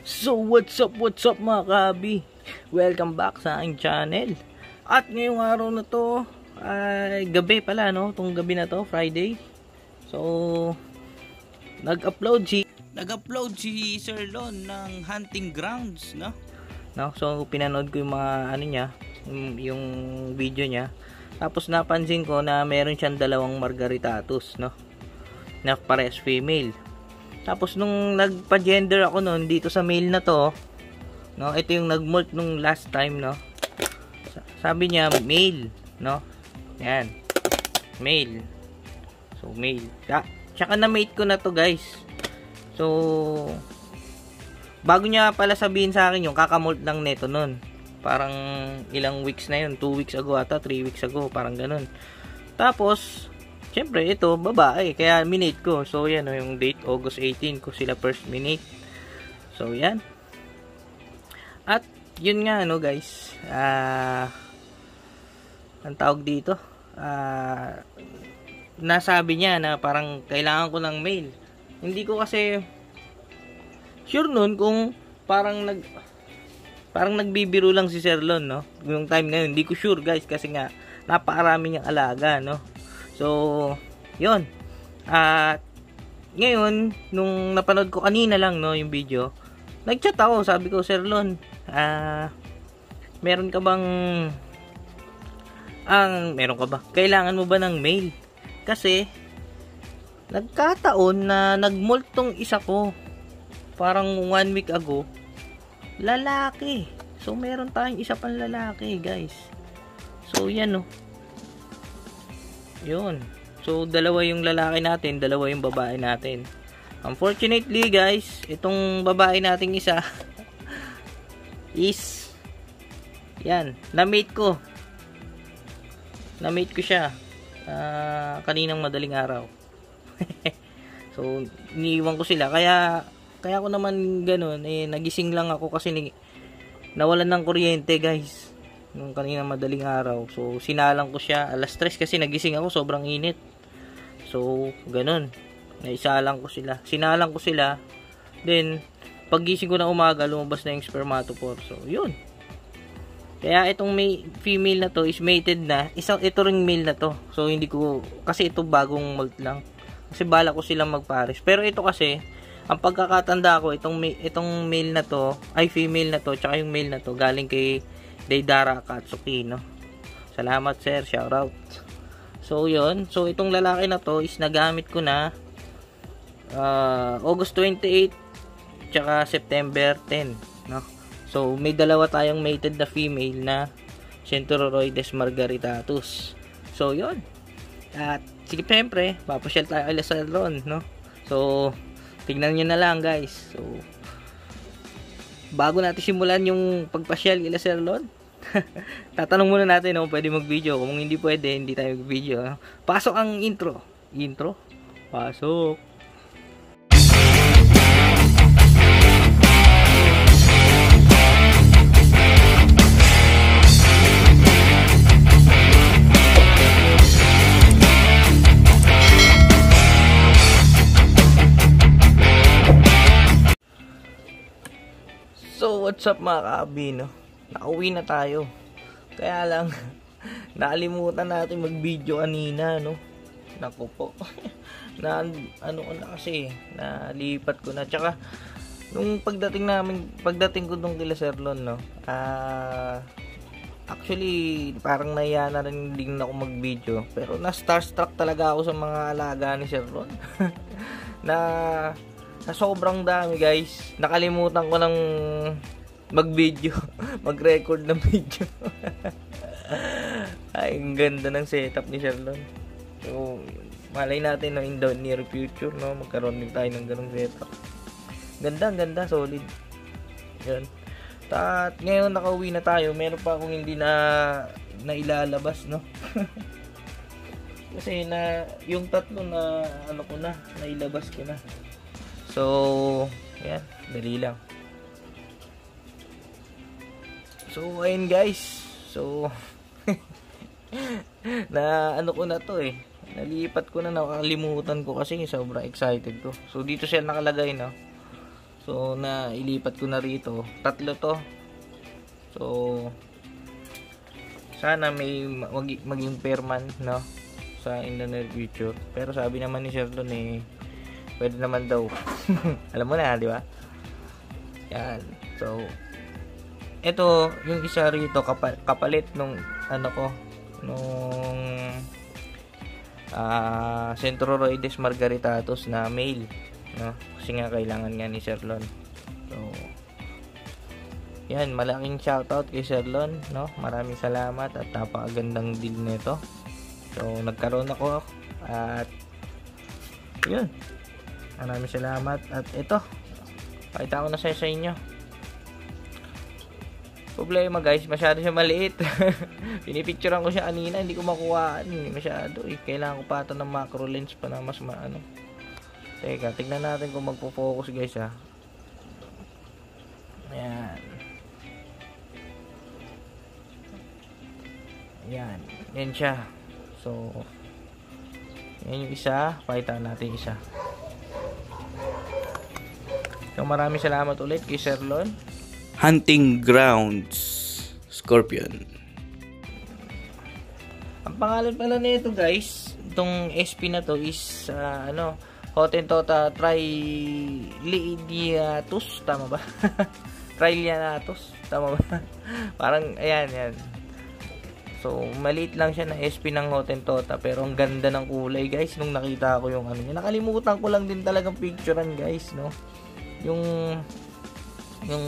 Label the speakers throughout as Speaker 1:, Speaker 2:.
Speaker 1: So what's up, what's up mga kabi? Welcome back sa aking channel. At ngayong araw na to, ay gabi pala no, tong gabi na to, Friday. So, nag-upload si nag-upload si Sir Lon ng Hunting Grounds, no? No, so pinanood ko yung mga ano niya, yung, yung video niya. Tapos napansin ko na meron siyang dalawang margaritatus, no? Na pares female. Tapos nung nagpa-gender ako noon dito sa male na to, no, ito yung nag-molt nung last time, no. Sabi niya male, no. Yan. Male. So male. Ta tsaka na mate ko na to, guys. So bago niya pala sabihin sa akin yung kakamolt lang neto noon. Parang ilang weeks na yun, 2 weeks ago ata, 3 weeks ago, parang ganun. Tapos Siyempre, ito, babae. Kaya minate ko. So, yan o, yung date, August 18 ko sila first minate. So, yan. At, yun nga, ano, guys. Ah, uh, ang tawag dito. Ah, uh, nasabi niya na parang kailangan ko ng mail. Hindi ko kasi sure nun kung parang nag parang nagbibiro lang si Sir Lon, no? Yung time na yun, hindi ko sure, guys, kasi nga napakarami niyang alaga, no? So, yun. At, ngayon, nung napanood ko kanina lang, no, yung video, nagchat ako, sabi ko, Sir Lon, ah, meron ka bang, ang, meron ka ba? Kailangan mo ba ng mail? Kasi, nagkataon na nagmultong isa ko, parang one week ago, lalaki. So, meron tayong isa pang lalaki, guys. So, yan, no. Yun. So, dalawa yung lalaki natin, dalawa yung babae natin. Unfortunately, guys, itong babae nating isa is yan, na-mate ko. Na-mate ko siya uh, kaninang madaling araw. so, iniiwan ko sila. Kaya, kaya ako naman ganun, eh, nagising lang ako kasi nawalan ng kuryente, guys nung kanina madaling araw. So, sinalang ko siya. Alas 3 kasi nagising ako. Sobrang init. So, ganun. Naisalang ko sila. Sinalang ko sila. Then, pagising ko na umaga, lumabas na yung spermatophore. So, yun. Kaya itong may female na to is mated na. Isang ito ring male na to. So hindi ko kasi ito bagong molt lang. Kasi bala ko silang magpares. Pero ito kasi ang pagkakatanda ko itong itong male na to ay female na to tsaka yung male na to galing kay Deidara Katsuki, no? Salamat, sir. Shout out. So, yun. So, itong lalaki na to is nagamit ko na uh, August 28 tsaka September 10, no? So, may dalawa tayong mated na female na Centroroides margaritatus. So, yun. At, sige, siyempre, papasyal tayo kay Salon, no? So, tignan nyo na lang, guys. So, bago natin simulan yung pagpasyal kay Sir Lord, Tatanong muna natin kung pwede mag-video. Kung hindi pwede, hindi tayo mag-video. Pasok ang intro. Intro? Pasok. So, what's up mga kaabino? Nakauwi na tayo. Kaya lang, nakalimutan natin mag-video kanina, no? Naku po. na, ano ko na kasi, nalipat ko na. Tsaka, nung pagdating namin, pagdating ko nung kila Sir Lon, no? Ah, uh, actually, parang naiya na rin din ako mag-video. Pero na starstruck talaga ako sa mga alaga ni Sir Lon. na sa sobrang dami guys nakalimutan ko ng mag-video, mag-record ng video. Ay, ang ganda ng setup ni Sherlon. So, malay natin no, in the near future, no, magkaroon din tayo ng ganung setup. Ganda, ganda, solid. Yan. At ngayon nakauwi na tayo, meron pa akong hindi na nailalabas, no? Kasi na yung tatlo na ano ko na, nailabas ko na. So, yan, dali lang. So, ayun guys. So, na ano ko na to eh. Nalipat ko na, nakalimutan ko kasi sobrang excited ko. So, dito siya nakalagay no. So, na ilipat ko na rito. Tatlo to. So, sana may mag maging perman, no? Sa in the near future. Pero sabi naman ni Sir Don eh, pwede naman daw. Alam mo na, di ba? Yan. So, ito, yung isa rito, kapal kapalit nung, ano ko, nung uh, Centroroides margaritatus na male no? kasi nga kailangan nga ni Sir Lon. So yan malaking shoutout kay Sir Lon no? maraming salamat at napakagandang deal nito. So nagkaroon ako at yun. Maraming salamat. At ito pakita ko na sa inyo problema guys. Masyado siya maliit. Pinipicturean ko siya kanina hindi ko makuha. Eh, masyado. Eh. kailangan ko pa ito ng macro lens pa na mas maano. Teka tignan natin kung magpo-focus guys ha ayan. Ayan. Yan siya. So yan yung isa. Pakita natin isa. So maraming salamat ulit kay Sir Lon
Speaker 2: Hunting Grounds Scorpion.
Speaker 1: Ang pangalan pala nito guys, itong SP na to is uh, ano, Hotentota Trillidiatus, tama ba? Trillianatus, tama ba? Parang ayan, yan. So, maliit lang siya na SP ng Hotentota pero ang ganda ng kulay guys nung nakita ko yung ano. Nakalimutan ko lang din talagang picturean guys, no. Yung yung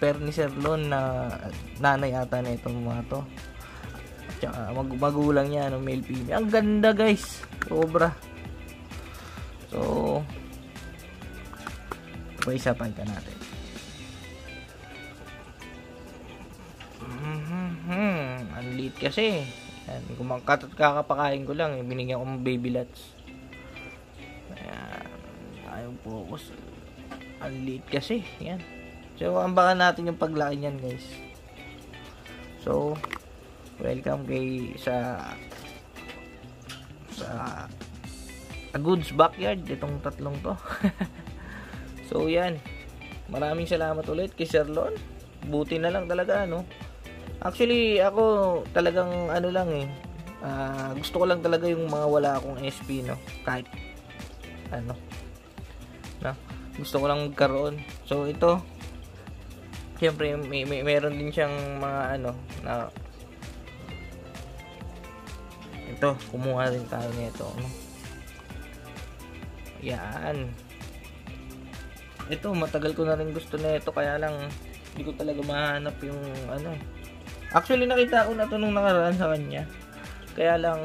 Speaker 1: per ni Sir Lon na nanay ata na itong mga to. Tsaka mag magulang niya no, male female. Ang ganda guys. Sobra. So pa isa ka natin. Mm-hmm. ang liit kasi. Yan, kumangkat at kakapakain ko lang. Binigyan ko ng baby lots. Ayan ayaw focus. Ang liit kasi. Yan So, ambakan natin yung paglaki niyan, guys. So, welcome kay sa sa a goods backyard itong tatlong to. so, yan. Maraming salamat ulit kay Sir Lon. Buti na lang talaga, no? Actually, ako talagang ano lang eh. Uh, gusto ko lang talaga yung mga wala akong SP, no? Kahit ano. No? Gusto ko lang magkaroon. So, ito, Siyempre, may, may, meron din siyang mga ano, na ito, kumuha rin tayo nito, no? Yan. Ito, matagal ko na rin gusto na ito, kaya lang, hindi ko talaga mahanap yung, ano, actually, nakita ko na ito nung nakaraan sa kanya. Kaya lang,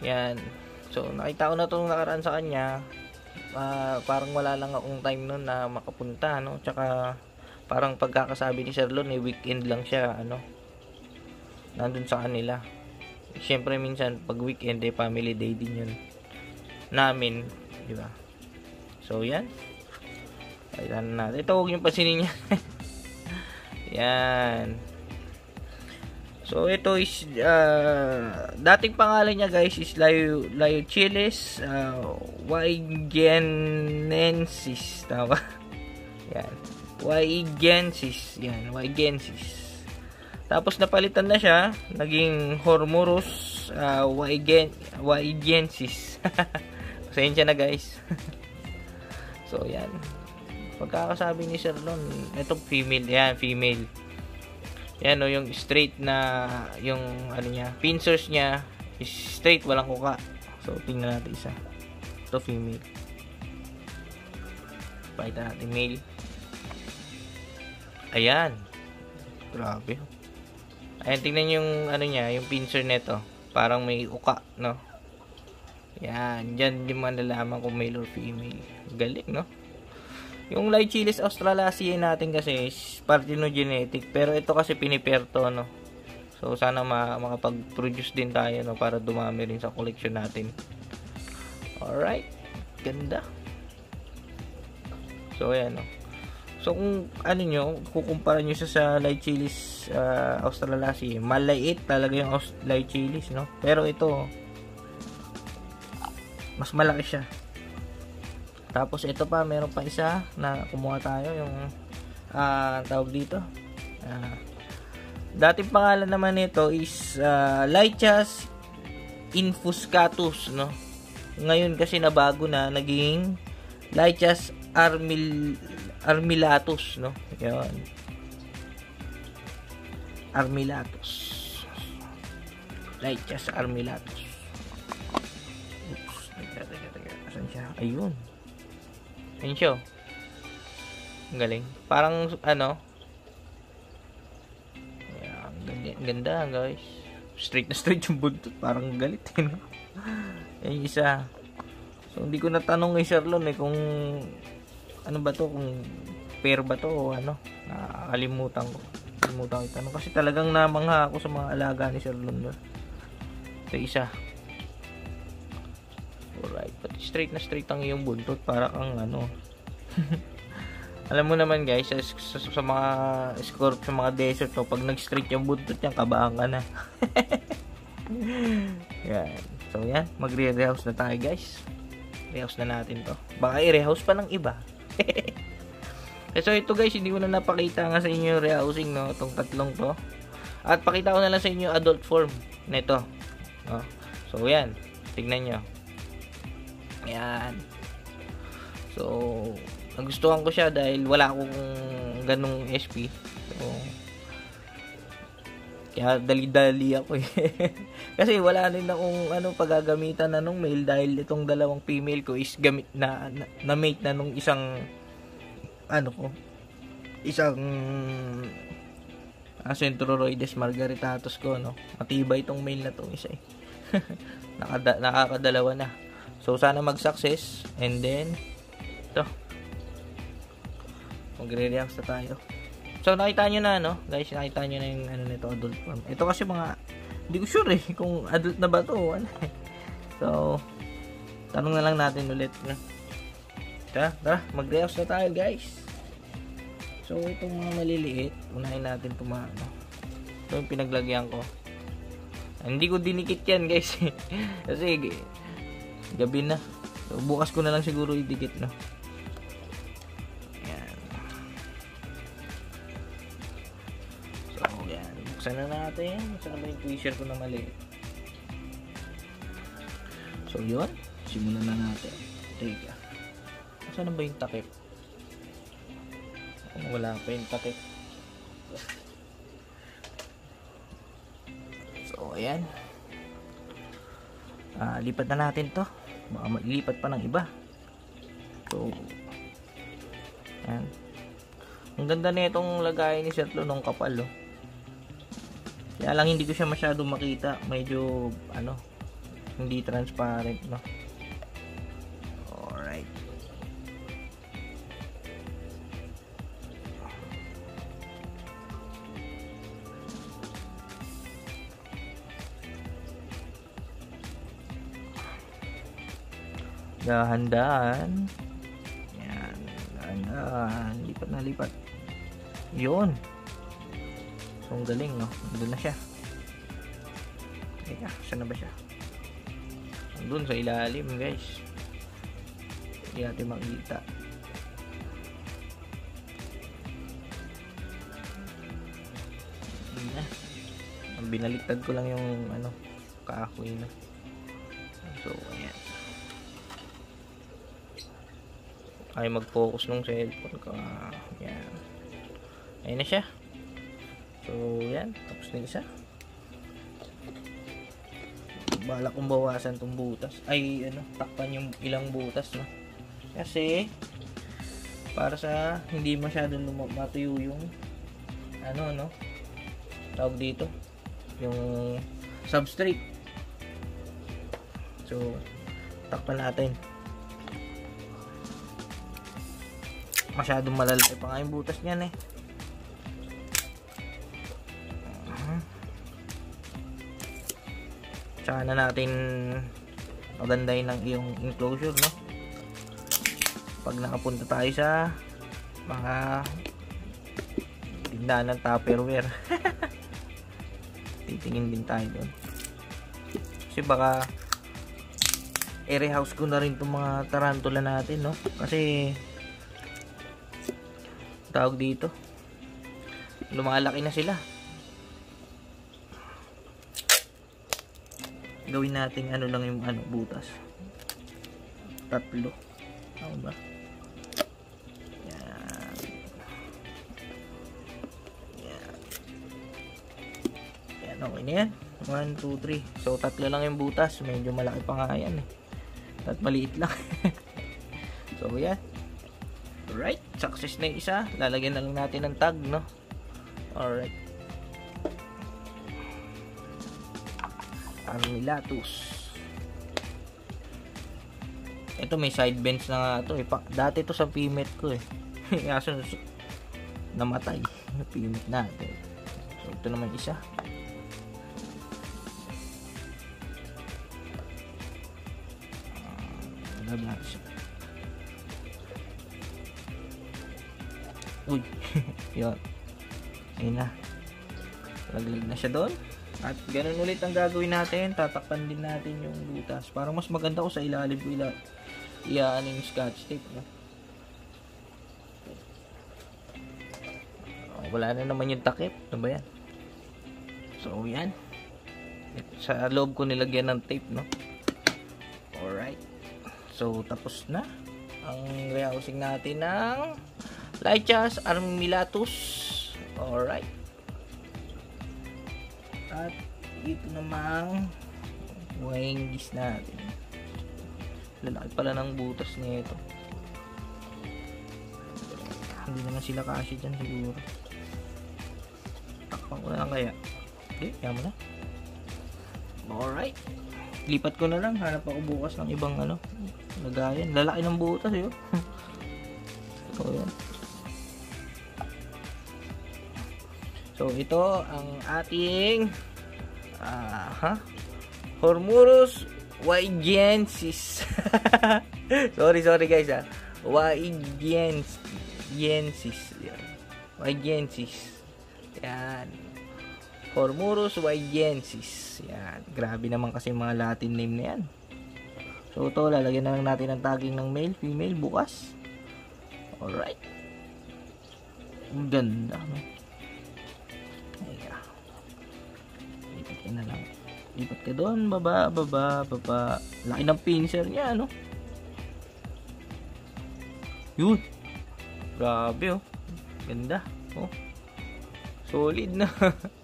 Speaker 1: yan. So, nakita ko na ito nung nakaraan sa kanya, uh, parang wala lang akong time noon na makapunta no tsaka parang pagkakasabi ni Sir Lon eh weekend lang siya ano nandun sa kanila syempre minsan pag weekend eh family day din yun namin di ba so yan Ayan natin. Ito, huwag yung pasinin niya. yan. So ito is uh, dating pangalan niya guys is Layo Lyochilis uh, Waigenensis tama Yan. Waigensis. Yan, Waigensis. Tapos napalitan na siya, naging Hormurus uh, Waigen Waigensis. Pasensya na guys. so yan. Pagkakasabi ni Sir Lon, ito female, yan, female yan o, yung straight na, yung ano niya, pincers niya is straight, walang kuka. So, tingnan natin isa. Ito female. Pakita natin male. Ayan. Grabe. Ayan, tingnan yung ano niya, yung pincer nito. Parang may uka, no? Yan, dyan yung malalaman kung male or female. Galing, no? Yung Lychilus australasiae natin kasi is parthenogenetic. Pero ito kasi piniperto, no? So, sana ma makapag-produce din tayo, no? Para dumami rin sa collection natin. Alright. Ganda. So, ayan, no? So, kung ano nyo, kukumpara nyo sa sa Lychilus uh, australasiae, maliit talaga yung Lychilus, no? Pero ito, mas malaki siya. Tapos ito pa, meron pa isa na kumuha tayo yung uh, tawag dito. Uh, dating pangalan naman nito is uh, Lychas infuscatus, no? Ngayon kasi nabago na, naging Lychas armil armilatus, no? Yan. Armilatus. Lychas armilatus. Oops. Teka, teka, teka. Ayun. Ayun siya. Ang galing. Parang, ano, Ayan, ganda, guys. Straight na straight yung buntot. Parang galit eh, yung isa. So, hindi ko natanong kay Sherlon eh kung ano ba to, kung pair ba to o ano. Nakakalimutan ko. Nakalimutan ko itanong. Kasi talagang namangha ako sa mga alaga ni Sherlon. No? Ito isa. Alright. Pati straight na straight ang iyong buntot. Para kang ano. Alam mo naman guys, sa, sa, sa mga scorp, sa mga desert to, pag nag-straight yung buntot niya, kabahan ka na. yan. So yan, magre-rehouse na tayo guys. Rehouse na natin to. Baka i-rehouse pa ng iba. Eh, so ito guys, hindi ko na napakita nga sa inyo yung rehousing no, itong tatlong to. At pakita ko na lang sa inyo adult form nito. No? So yan, tignan nyo. Yan. So, nagustuhan ko siya dahil wala akong ganong SP. So, kaya dali-dali ako eh. Kasi wala rin akong ano paggagamitan na nung male dahil itong dalawang female ko is gamit na na, na mate na nung isang ano ko isang uh, Centroroides margaritatus ko no. Matibay itong male na tong isa eh. Nakada, nakakadalawa na. So sana mag-success and then ito magre-react na tayo. So, nakita nyo na, no? Guys, nakita nyo na yung ano nito, adult form. Ito kasi mga, hindi ko sure eh, kung adult na ba to o ano So, tanong na lang natin ulit. No? Tara, tara, mag-react na tayo, guys. So, itong mga maliliit, unahin natin itong mga, ano, ito yung pinaglagyan ko. Hindi ko dinikit yan, guys. kasi, gabi na. So, bukas ko na lang siguro idikit, no? buksan na natin. Saan ba yung tweezer ko na mali. So yun. Simulan na natin. Teka. Saan ba yung takip? Wala pa yung takip. So ayan. Ah, lipat na natin to baka maglipat pa ng iba so ayan ang ganda na itong lagay ni Sertlo nung kapal oh. Kaya lang hindi ko siya masyado makita. Medyo, ano, hindi transparent, no? Dahan-dahan. Yan. Dahan-dahan. Lipat na lipat. Yun. So, ang galing, no? Doon na siya. Teka, saan na ba siya? Doon sa ilalim, guys. Hindi natin. Hindi na. Binaliktad ko lang yung, ano, kahoy na. Ay mag-focus nung cellphone ko. Ayan. Ayan na siya. So, yan. Tapos na isa. Bala kong bawasan tong butas. Ay, ano, takpan yung ilang butas, no? Kasi, para sa hindi masyadong matuyo yung ano, no? Tawag dito. Yung substrate. So, takpan natin. Masyadong malalaki pa nga yung butas niyan eh. tsaka na natin magandahin ng iyong enclosure no? Pag nakapunta tayo sa mga tindahan ng tupperware. Titingin din tayo doon. Kasi baka i-rehouse ko na rin itong mga tarantula natin, no? Kasi, tawag dito, lumalaki na sila. Gawin natin ano lang yung ano, butas. Tatlo. Ano ba? Yan. Yan. Yan, okay na yan. 1, 2, 3. So, tatlo lang yung butas. Medyo malaki pa nga yan eh. At maliit lang. so, yan. Success na isa. Lalagyan na lang natin ng tag, no? Alright. Armilatus. Ito may side bench na nga to eh. Dati to sa pimet ko eh. Kaso namatay. Pimet natin. So, ito naman isa. Gaba siya. Uy. Yun. Ayun na. Laglag na siya doon. At ganun ulit ang gagawin natin. Tatakpan din natin yung butas. Parang mas maganda ko sa ilalim ko ila iyaan yung scotch tape. No? Oh, wala na naman yung takip. Ano ba yan? So, yan. Sa loob ko nilagyan ng tape, no? Alright. So, tapos na ang rehousing natin ng Lychas armillatus. Alright. At ito namang wingis natin. Lalaki pala ng butas nito. Hindi naman sila kasi dyan siguro. Takpan ko na lang kaya. Okay, kaya mo na. Alright. Lipat ko na lang. Hanap ako bukas ng ibang ano. Lagayan. Lalaki ng butas yun. so, yan. So, ito ang ating ah, ha? Hormurus Wygensis. sorry, sorry guys ah. Wygensis. Yan. Wygensis. Yan. Hormurus Wygensis. Yan. Grabe naman kasi mga Latin name na yan. So, ito, lalagyan na lang natin ng tagging ng male, female, bukas. Alright. Ang ganda? Ayan. Lipat ka na lang. Lipat ka doon, baba, baba, baba. Laki ng pincer niya, no? Yun. Grabe, oh. Ganda. Oh. Solid na.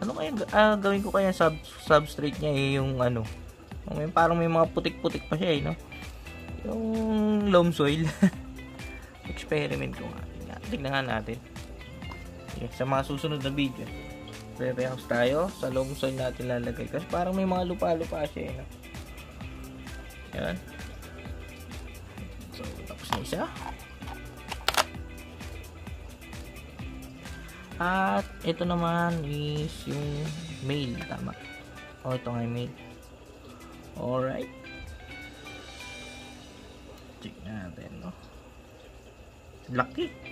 Speaker 1: ano kaya ah, gawin ko kaya sub substrate niya eh, yung ano. May, parang may mga putik-putik pa siya eh, no? Yung loam soil. Experiment ko nga. Tignan nga natin. Okay, sa mga susunod na video. Pre-rehouse tayo. Sa loam soil natin lalagay. Kasi parang may mga lupa-lupa siya eh? Yan. So, tapos na isa. At ito naman is yung mail. Tama. O, oh, ito nga yung mail. Alright. Check natin, no? Laki.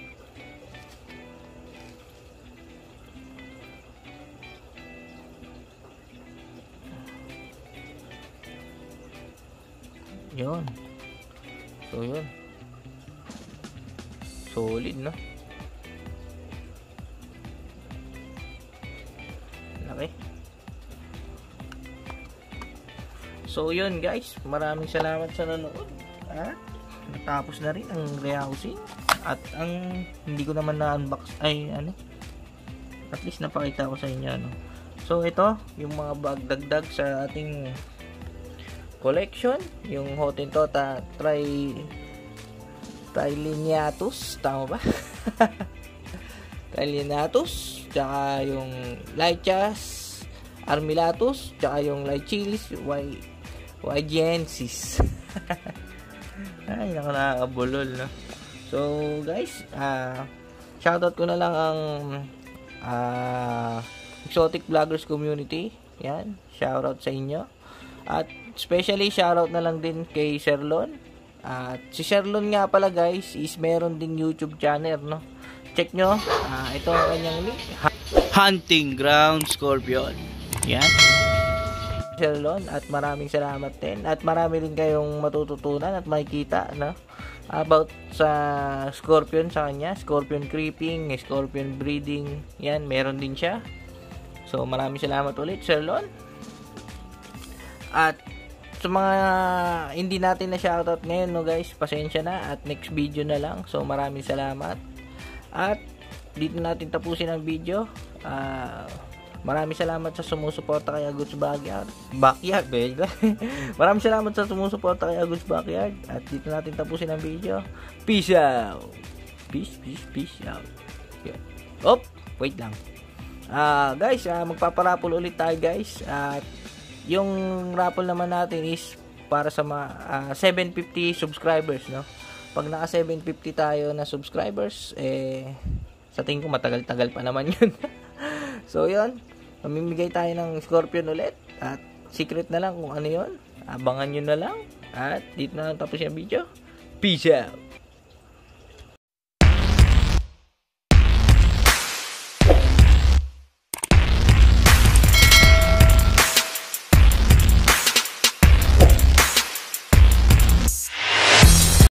Speaker 1: Yun. So, yun. Solid, no? Laki. So, yun guys. Maraming salamat sa nanood. Ha? Natapos na rin ang rehousing. At ang hindi ko naman na-unbox ay ano. At least napakita ko sa inyo, no? So, ito. Yung mga bag dagdag sa ating collection. Yung Hotentota Tri Triliniatus. Tama ba? Triliniatus. Tsaka yung Lychas Armillatus. Tsaka yung Lychilis. Y Wygensis. Ay, naku nakakabulol, no? So, guys, uh, shoutout ko na lang ang uh, Exotic Vloggers Community. Yan, shoutout sa inyo. At especially shoutout na lang din kay Sherlon. At si Sherlon nga pala guys is meron ding YouTube channel, no? Check nyo. Uh, ito ang kanyang link.
Speaker 2: Hunting Ground Scorpion. Yan.
Speaker 1: Sherlon at maraming salamat din at marami din kayong matututunan at makikita no about sa scorpion sa kanya scorpion creeping scorpion breeding yan meron din siya so maraming salamat ulit Sherlon at sa mga hindi natin na shoutout ngayon no guys pasensya na at next video na lang so maraming salamat at dito natin tapusin ang video uh, Maraming salamat sa sumusuporta kay Agus Backyard. Backyard, bigla. Maraming salamat sa sumusuporta kay Agus Backyard. At dito natin tapusin ang video. Peace out. Peace, peace, peace out. Yeah. Op, wait lang. Uh, guys, uh, magpaparapol ulit tayo, guys. At uh, yung raffle naman natin is para sa mga uh, 750 subscribers, no? Pag naka 750 tayo na subscribers, eh sa tingin ko matagal-tagal pa naman 'yun. So, yun. Mamimigay tayo ng Scorpion ulit. At secret na lang kung ano yun. Abangan nyo na lang. At dito na lang tapos yung video. Peace out!